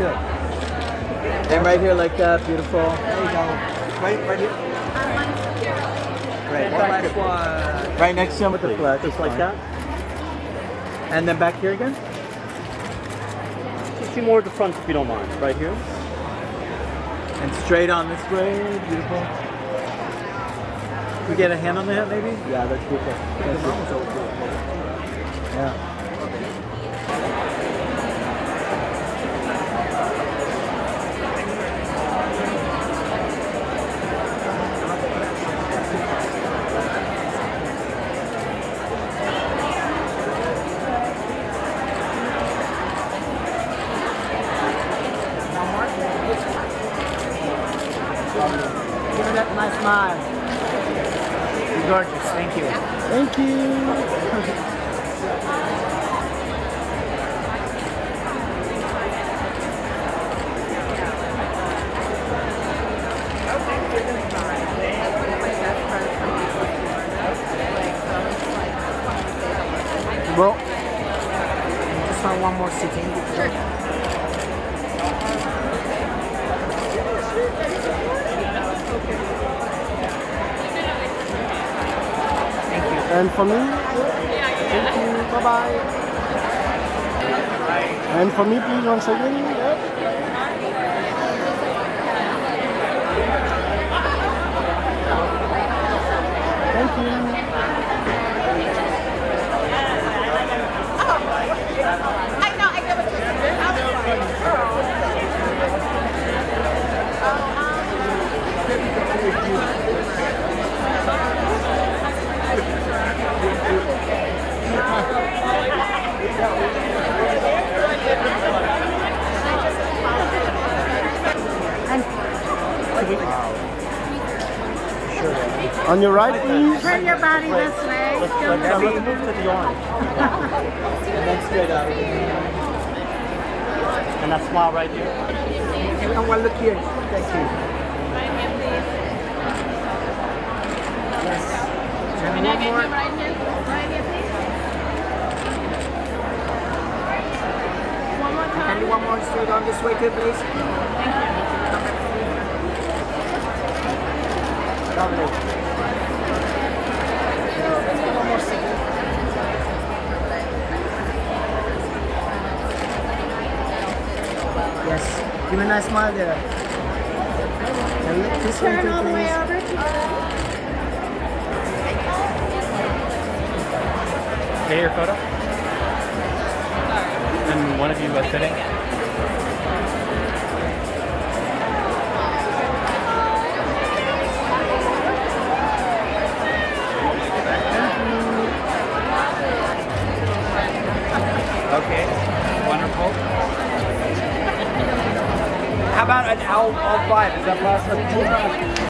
to it. And right here like that, beautiful. There you go. Right, right here. Great. One last one. Right next to him with the flex. Just like that. And then back here again. Just do more at the front if you don't mind. Right here. And straight on this way. Beautiful. We get a hand on the head maybe? Yeah, that's beautiful. That's beautiful. Yeah. Smile. You're gorgeous. Thank you. Thank you. Bro. Just want one more sitting. And for me? Thank you. Bye bye. And for me, please, once again. On your right, please. Turn your body this way. Don't Let's move. move to the arm. And then straight out. And that smile right here. And one look here. Thank you. Right here, please. Yes. And one more. Right here, right here, please. One more Can you one more straight on this way too, please? Thank you. Lovely. Yes. Give me a nice smile there. And look this way Turn too, all the way please. over. Okay, your photo. And one of you was sitting. How about an L, L5? Is that possible?